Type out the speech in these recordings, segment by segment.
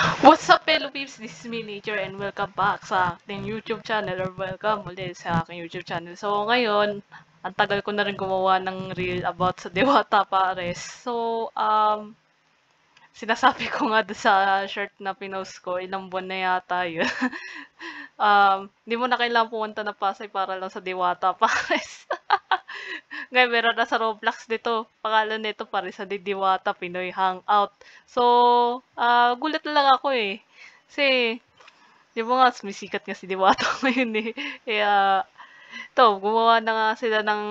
What's up, fellow peeps? This is me, Nature, and welcome back sa ating YouTube channel or welcome ulit sa aking YouTube channel. So, ngayon, ang tagal ko na rin gumawa ng reel about sa Dewata Pares. So, um, sinasabi ko nga sa shirt na pinost ko, ilang buwan na yata yun. um, hindi mo na kailangan pumunta ng Pasay para lang sa Dewata Pares. Ngayon, meron na sa Roblox dito. Pangalan nito pare sa Didiwata Pinoy Hangout. So, uh, gulat na lang ako eh. Kasi, di ba nga, sumisikat nga si Diwata ngayon eh. Kaya, ito, gumawa na nga sila ng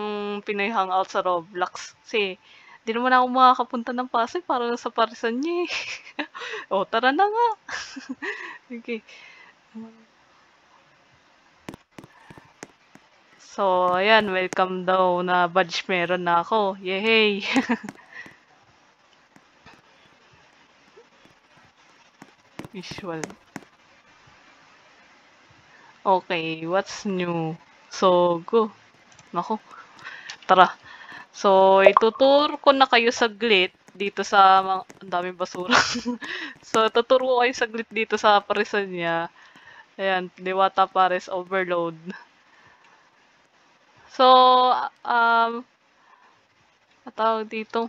Pinoy Hangout sa Roblox. Kasi, di naman ako makakapunta ng Pasay para sa parisan niya eh. o, tara na nga. okay. So, ayan, welcome daw na badge meron na ako. Yehey! Visual. Okay, what's new? So, go. Nako. Tara. So, ituturo ko na kayo saglit dito sa ang daming basura. so, tuturo ko kayo saglit dito sa parisan niya. Ayan, Diwata Pares Overload. So, um, tawag dito.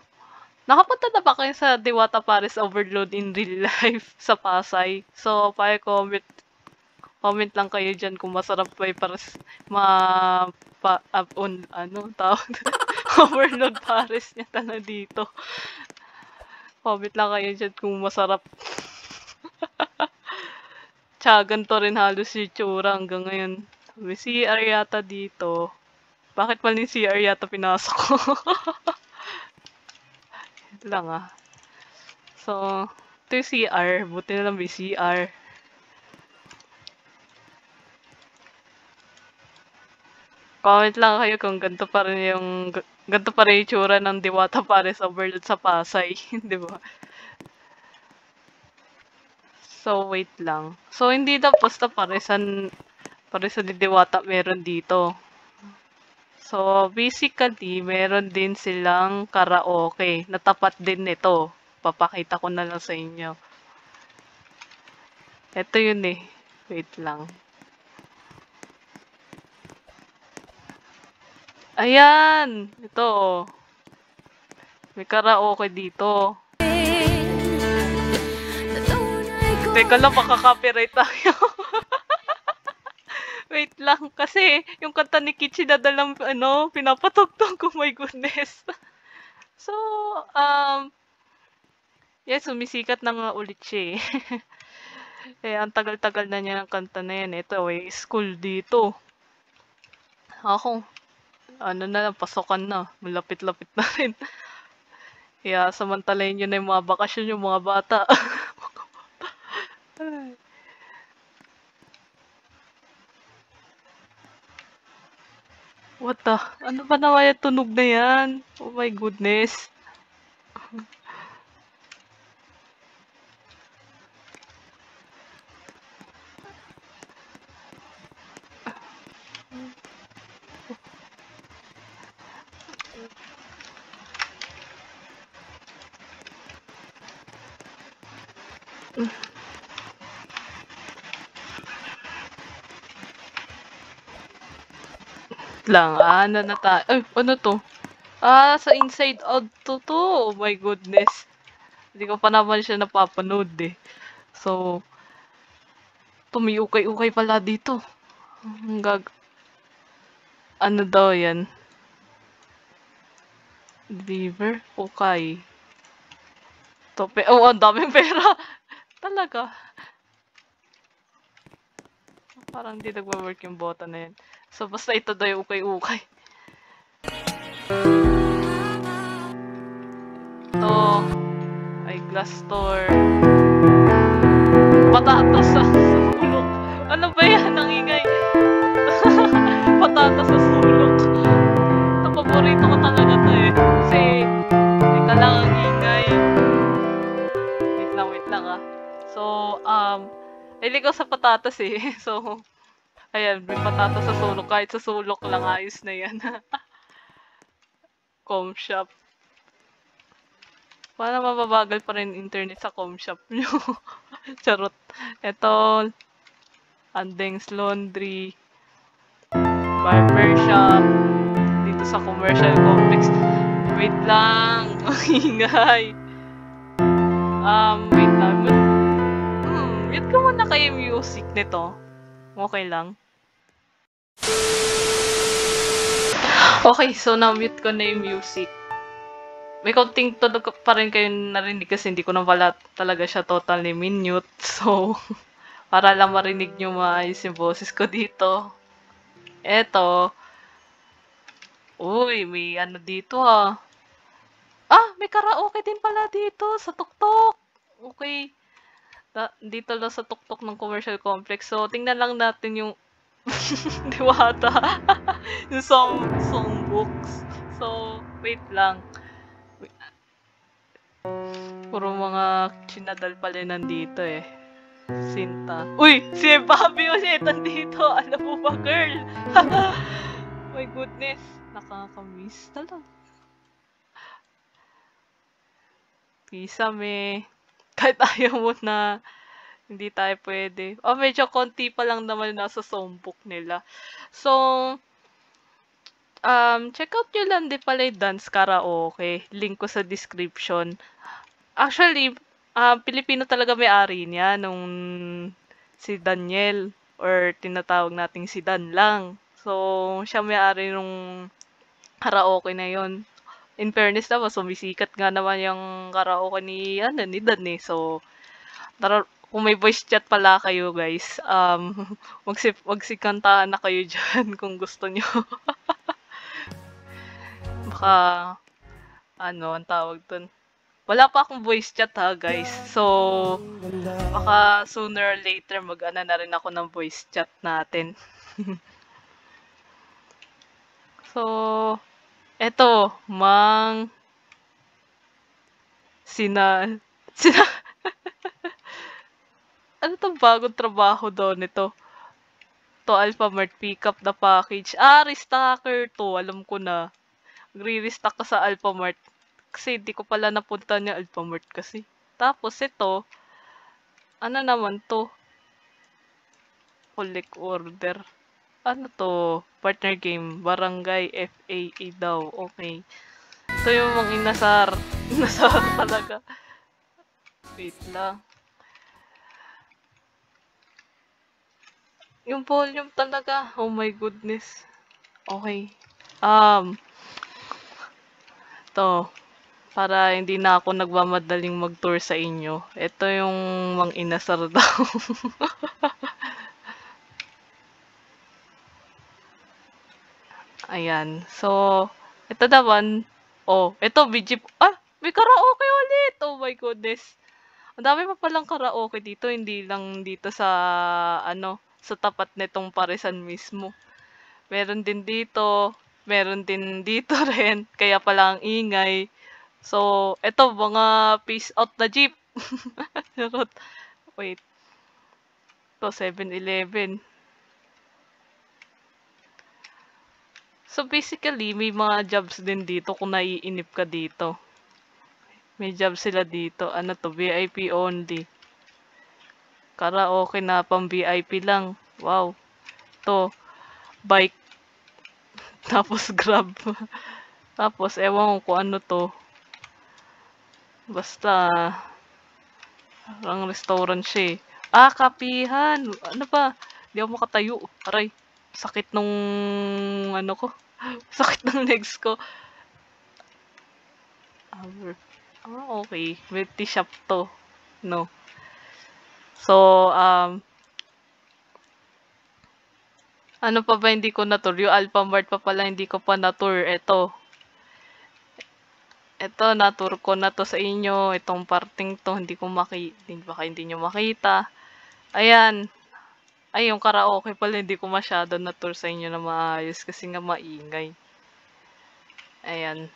Nakapunta na ba kayo sa Diwata Paris Overload in real life sa Pasay? So, pa-comment comment lang kayo dyan kung masarap ba yung Paris ma pa, uh, on, ano tawag Overload Paris niya tala dito. Comment lang kayo dyan kung masarap. Tsaka ganito rin halos yung tsura hanggang ngayon. May CR yata dito. Bakit pala yung CR yata pinasok ko? Lang ah. So, ito yung CR. Buti na lang may CR. Comment lang kayo kung ganito pa rin yung ganito pa rin yung tsura ng Diwata Pares Overload sa Pasay. Di ba? So, wait lang. So, hindi daw basta paresan paresan ni Diwata meron dito. So, basically, meron din silang karaoke. Natapat din nito. Papakita ko na lang sa inyo. Ito yun eh. Wait lang. Ayan! Ito. May karaoke dito. Teka lang, makaka-copyright tayo. Wait lang, kasi yung kanta ni Kichi na dalang, ano, pinapatugtog ko, my goodness. so, um, yes, sumisikat na nga ulit siya eh. eh, ang tagal-tagal na niya ng kanta na yan. Ito, eh, school dito. Ako, ano na pasokan na. Malapit-lapit na rin. Kaya, samantalayin nyo na yung mga bakasyon yung mga bata. mga bata. What the? Ano ba naman yung tunog na yan? Oh my goodness. Lang. Ah, ano na tayo? Ay, ano to? Ah, sa Inside Out to to. Oh my goodness. Hindi ko pa naman siya napapanood eh. So, tumiukay-ukay pala dito. Gag... Ano daw yan? Deliver? Okay. Tope. Oh, ang daming pera. Talaga. Parang hindi nagwa-work yung bota na yan. So, basta ito daw yung ukay-ukay. Ito. Ay, glass store. Patatas sa sulok. Ano ba yan? Ang ingay. Patatas sa sulok. Ito, paborito ko talaga to eh. Kasi, teka lang ang ingay. Wait lang, wait lang ah. So, um, Hindi ko sa patatas eh. So, ayan, may patatas sa sulok. Kahit sa sulok lang, ayos na yan. Com shop. Para mababagal pa rin internet sa com shop nyo. Charot. Ito, Andeng's Laundry, Barber Shop, dito sa commercial complex. Wait lang. Ang ingay. Um, wait lang. Hmm, mute ko muna yung music nito. Okay lang. Okay, so na-mute ko na yung music. May kaunting tunog pa rin kayo narinig kasi hindi ko na pala talaga siya totally minute. So, para lang marinig nyo maayos yung boses ko dito. Eto. Uy, may ano dito ah. Ah, may karaoke din pala dito sa tuktok. Okay. Dito lang sa tuktok ng commercial complex. So, tingnan lang natin yung Diwata. yung song, song books. So, wait lang. Puro mga chinadal pala nandito eh. Sinta. Uy! Si Bobby ulit nandito! Alam mo ba, girl? My goodness. Nakakamiss talaga. Kisame. Kahit ayaw mo na hindi tayo pwede. Oh, medyo konti pa lang naman nasa songbook nila. So, um, check out nyo lang din pala yung dance karaoke. Link ko sa description. Actually, uh, Pilipino talaga may-ari niya nung si Daniel or tinatawag nating si Dan lang. So, siya may-ari nung karaoke na yon in fairness naman, sumisikat nga naman yung karaoke ni, ano, ni Dan eh. So, tara, kung may voice chat pala kayo guys, um, magsi magsikantahan na kayo dyan kung gusto nyo. Baka, ano, ang tawag dun. Wala pa akong voice chat ha guys. So, baka sooner or later mag-ana na rin ako ng voice chat natin. so, eto, mang sina sina ano tong bagong trabaho daw nito? To Alphamart pick up the package. Ah, restocker to. Alam ko na. Magre-restock ka sa Alphamart. Kasi hindi ko pala napunta niya Alphamart kasi. Tapos ito, ano naman to? Collect order. Ano to? Partner game. Barangay FAA daw. Okay. Ito yung mga inasar. Inasar talaga. Wait lang. Yung volume talaga. Oh my goodness. Okay. Um, to para hindi na ako nagmamadaling mag-tour sa inyo. Ito yung mang inasar daw. Ayan. So, ito naman. Oh, ito, BG. Ah, may karaoke ulit. Oh my goodness. Ang dami pa palang karaoke dito. Hindi lang dito sa, ano, sa tapat nitong parisan mismo. Meron din dito, meron din dito rin, kaya pala ang ingay. So, eto mga peace out na jeep. Wait. To 7-Eleven. So basically, may mga jobs din dito kung naiinip ka dito. May job sila dito. Ano to? VIP only. Karaoke na pang VIP lang. Wow. To. Bike. Tapos grab. Tapos ewan ko ano to. Basta. Parang restaurant siya eh. Ah, kapihan. Ano ba? Di ako makatayo. Aray. Sakit nung ano ko. Sakit ng legs ko. Ah, okay. Beauty shop to. No. So, um, ano pa ba hindi ko na-tour? Yung Alphamart pa pala hindi ko pa na-tour. Ito. Ito, na-tour ko na to sa inyo. Itong parting to, hindi ko makita. Baka hindi nyo makita. Ayan. Ay, yung karaoke pala, hindi ko masyado na-tour sa inyo na maayos kasi nga maingay. Ayan.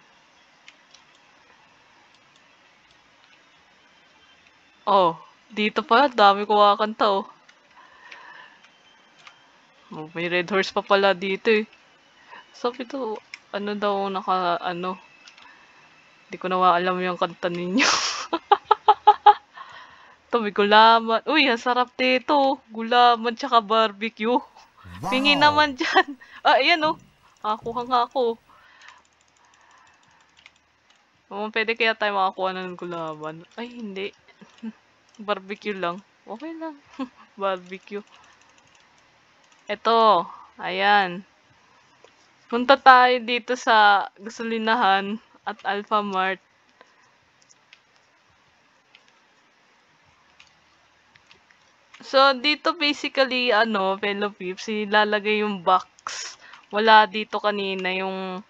Oh, dito pa, dami ko kakanta oh. oh. May red horse pa pala dito eh. Sabi to, ano daw naka, ano, Hindi ko na alam yung kanta ninyo. Ito, may gulaman. Uy, ang sarap dito. Gulaman tsaka barbecue. Pingi naman dyan. Ah, ayan oh. Ah, kuha nga ako. Oh, pwede kaya tayo makakuha ng gulaman. Ay, hindi. barbecue lang. Okay lang. barbecue. Ito. Ayan. Punta tayo dito sa gasolinahan at Alphamart. So, dito basically, ano, fellow peeps, ilalagay yung box. Wala dito kanina yung,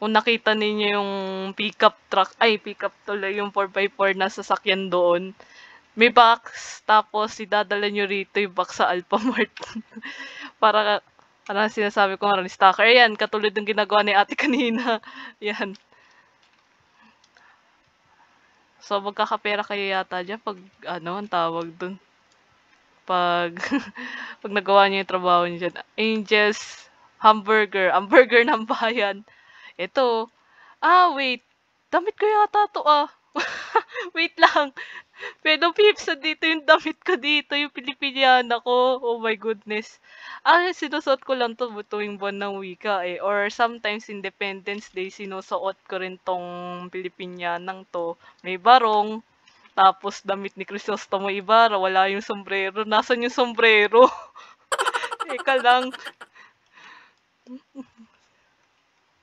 kung nakita ninyo yung pickup truck, ay, pickup tuloy, yung 4x4 na sasakyan doon. May box, tapos idadala nyo rito yung box sa Alphamart. Para ano sinasabi ko rin, stalker. Yan, katulad ng ginagawa ni ate kanina. Yan. So, magkakapera kayo yata dyan pag, ano, ang tawag dun. Pag, pag nagawa niyo yung trabaho niyo dyan. Angels, hamburger, hamburger ng bayan. Ito. Ah, wait. Damit ko yata to ah. wait lang. Pero Pips, dito yung damit ko dito, yung Pilipiniana ko. Oh my goodness. Ah, sinusuot ko lang to tuwing buwan ng wika eh. Or sometimes Independence Day, sinusuot ko rin tong Pilipinianang to. May barong. Tapos damit ni Crisostomo Ibarra, wala yung sombrero. Nasaan yung sombrero? Teka lang.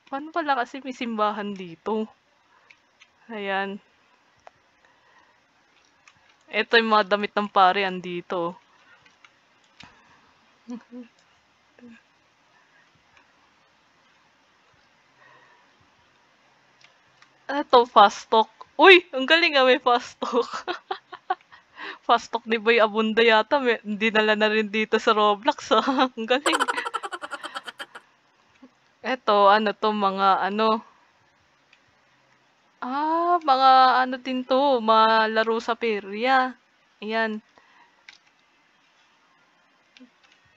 Paano pala kasi may simbahan dito? Ayan. Ito yung mga damit ng pare, andito. Ito, fast talk. Uy, ang galing ah, may fast talk. fast talk ni Boy Abunda yata. May, dinala na rin dito sa Roblox ah. ang galing. Ito, ano to, mga ano, Ah, mga ano din 'to, mga laro sa perya. Ayan.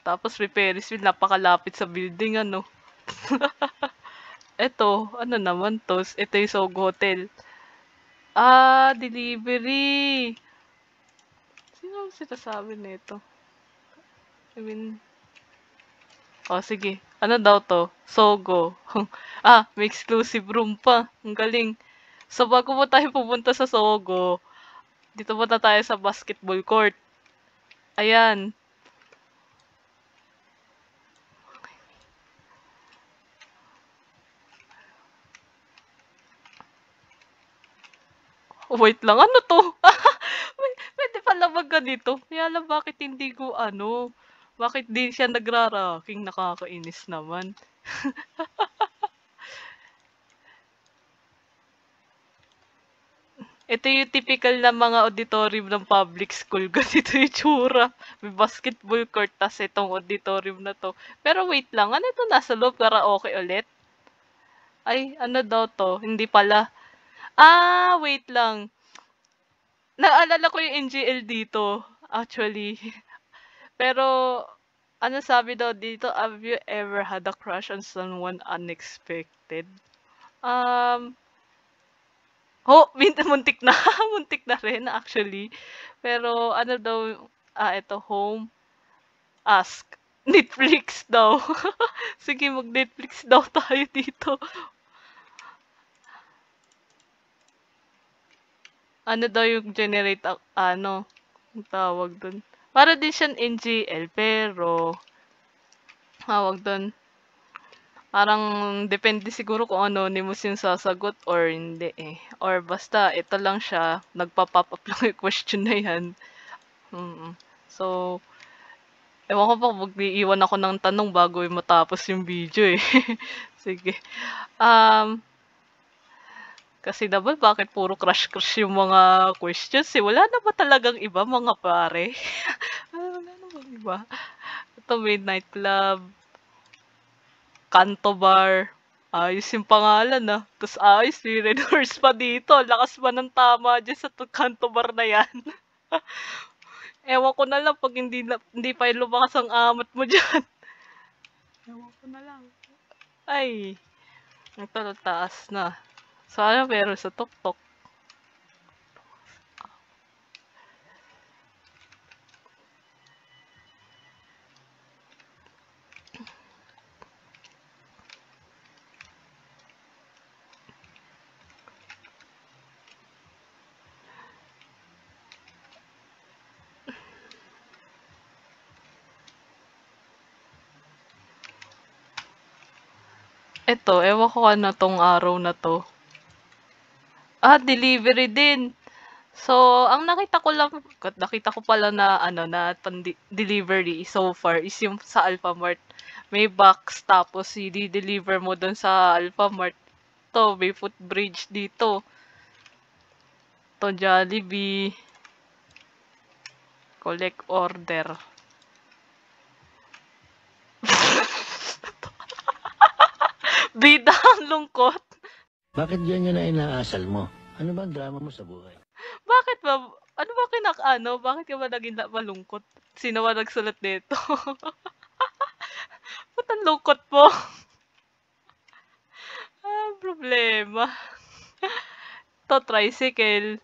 Tapos Ferris wheel, napakalapit sa building ano. Eto, ano naman 'to, ito yung Sogo Hotel. Ah, delivery. Sino ang sinasabi nito? I mean, oh sige, ano daw 'to? Sogo. ah, may exclusive room pa. Ang galing. So, bago po tayo pupunta sa Sogo, dito punta tayo sa basketball court. Ayan. Wait lang, ano to? Pwede pala magka dito. Kaya lang bakit hindi ko ano, bakit di siya nagraraking nakakainis naman. Ito yung typical na mga auditorium ng public school. Ganito yung tsura. May basketball court, tas itong auditorium na to. Pero wait lang, ano ito nasa loob? Karaoke ulit? Ay, ano daw to? Hindi pala. Ah, wait lang. Naalala ko yung NGL dito, actually. Pero, ano sabi daw dito, have you ever had a crush on someone unexpected? Um, Oh, muntik na. muntik na rin actually. Pero ano daw, ah, ito, home, ask. Netflix daw. Sige, mag-Netflix daw tayo dito. Ano daw yung generate, ano, tawag dun. Para din siyang NGL, pero, tawag dun, Parang depende siguro kung anonymous yung sasagot or hindi eh. Or basta ito lang siya, nagpa-pop up lang yung question na yan. Mm. So, ewan ko pa mag-iiwan ako ng tanong bago matapos yung video eh. Sige. Um, kasi naman, bakit puro crush-crush yung mga questions eh? Wala na ba talagang iba mga pare? Wala na ba iba? Ito, Midnight Club. Kanto Bar. Ayos yung pangalan ah. Tapos ayos, may red horse pa dito. Lakas pa ng tama dyan sa Kanto Bar na yan. Ewan ko na lang pag hindi, na, hindi pa lumakas ang amat mo dyan. Ewan ko na lang. Ay, ito taas na. Sana meron sa tuktok. Eto, ewan ko ano 'tong araw na 'to. Ah, delivery din. So, ang nakita ko lang nakita ko pala na ano, na delivery so far is yung sa Alphamart. May box tapos ide-deliver mo dun sa Alphamart. 'To, may footbridge dito. 'To Jollibee. Collect order. Bida ang lungkot. Bakit ganyan na inaasal mo? Ano ba ang drama mo sa buhay? Bakit ba? Ano ba kinak ano? Bakit ka ba naging na- malungkot? Sino ba nagsulat nito? Ba't ang lungkot mo? ah, problema. to tricycle.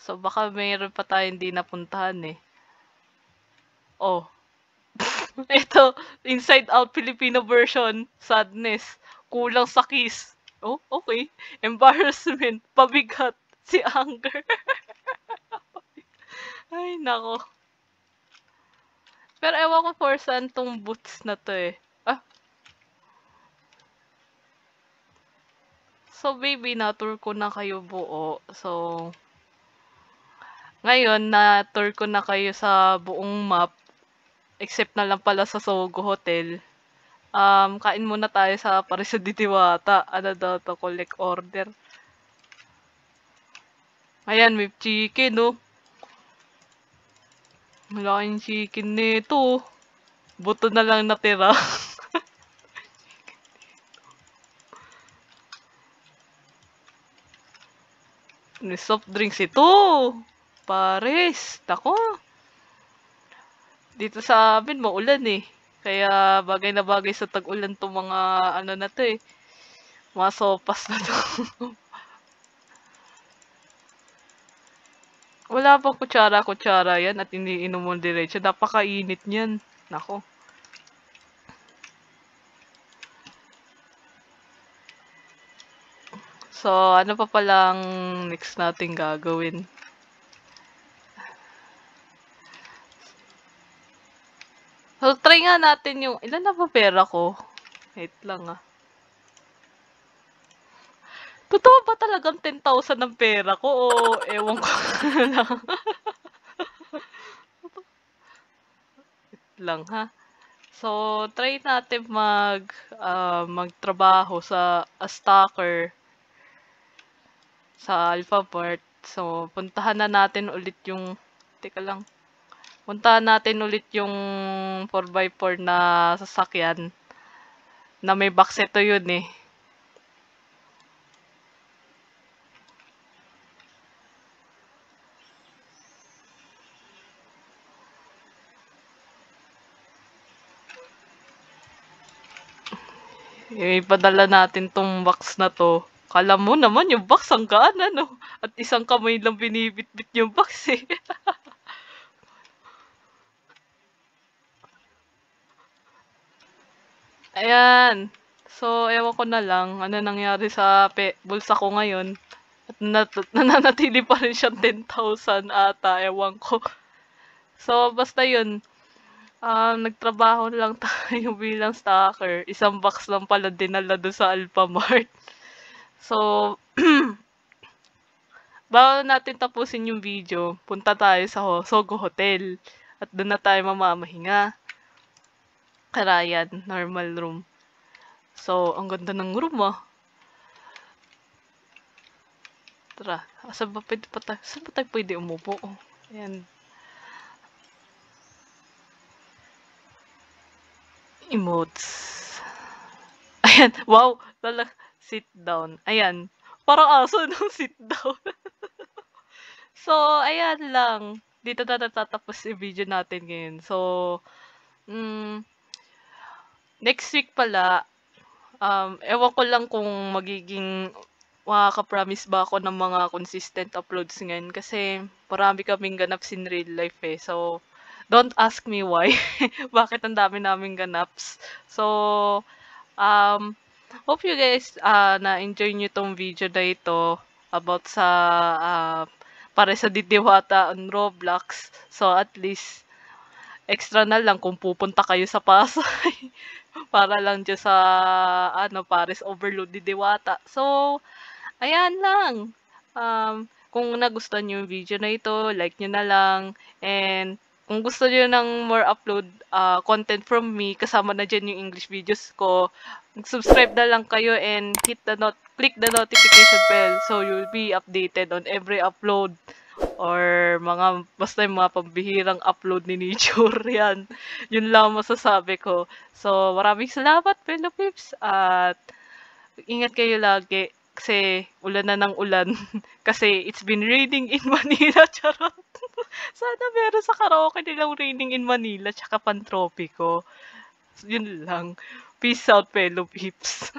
So, baka mayroon pa tayong hindi napuntahan eh. Oh. Ito, Inside Out Filipino version, sadness. Kulang sa kiss. Oh, okay. Embarrassment, pabigat, si anger. Ay, nako. Pero ewan ko for saan tong boots na to eh. Ah. So, baby, na-tour ko na kayo buo. So, ngayon, na-tour ko na kayo sa buong map. Except na lang pala sa Sogo Hotel. Um, kain muna tayo sa Parisa di Diwata. Ano daw to? Collect order. Ayan, may chicken, no? Malaking chicken nito. Buto na lang natira. May soft drinks ito. Pares. Tako. Dito sa amin, maulan eh. Kaya bagay na bagay sa tag-ulan to mga ano na to eh. Mga sopas na to. Wala pang kutsara-kutsara yan at iniinom mo diretso. Napakainit niyan. Nako. So, ano pa palang next natin gagawin? So, try nga natin yung... Ilan na ba pera ko? Wait lang ah. Totoo ba talagang 10,000 ng pera ko o ewan ko lang? Wait lang ha. So, try natin mag uh, magtrabaho sa a stalker sa Alphabet. So, puntahan na natin ulit yung teka lang. Puntahan natin ulit yung 4x4 na sasakyan na may ito yun eh. Ipadala natin tong box na to. Kala mo naman yung box ang gaan ano. At isang kamay lang binibitbit yung box eh. Ayan. So, ewan ko na lang ano nangyari sa pe bulsa ko ngayon. At nat- nananatili pa rin siya 10,000 ata. Ewan ko. So, basta yun. Um, nagtrabaho lang tayo bilang stalker. Isang box lang pala dinala doon sa Alphamart. So, bago natin tapusin yung video, punta tayo sa Sogo Hotel. At doon na tayo mamamahinga. Karayan, normal room. So, ang ganda ng room ah. Tara, saan ba pwede pa tayo? Saan ba tayo pwede umupo? Ayan. Emotes. Ayan, wow, lala, sit down. Ayan, parang aso nung sit down. so, ayan lang. Dito na natatapos yung video natin ngayon. So, mm, next week pala, Um, ewan ko lang kung magiging makaka-promise ba ako ng mga consistent uploads ngayon kasi marami kaming ganaps in real life eh. So, don't ask me why. Bakit ang dami naming ganaps. So, um, hope you guys uh, na-enjoy nyo tong video na ito about sa uh, para sa Didiwata on Roblox. So, at least, extra na lang kung pupunta kayo sa Pasay. para lang dyan sa, ano, Paris Overload ni Diwata. So, ayan lang. Um, kung nagustuhan nyo yung video na ito, like nyo na lang. And, kung gusto nyo ng more upload uh, content from me, kasama na dyan yung English videos ko, subscribe na lang kayo and hit the not click the notification bell so you'll be updated on every upload or mga basta yung mga pambihirang upload ni Nature yan. Yun lang masasabi ko. So, maraming salamat, fellow peeps. At ingat kayo lagi kasi ulan na ng ulan. kasi it's been raining in Manila, charot. Sana meron sa karaoke nilang raining in Manila tsaka pantropiko. Yun lang. Peace out, fellow peeps.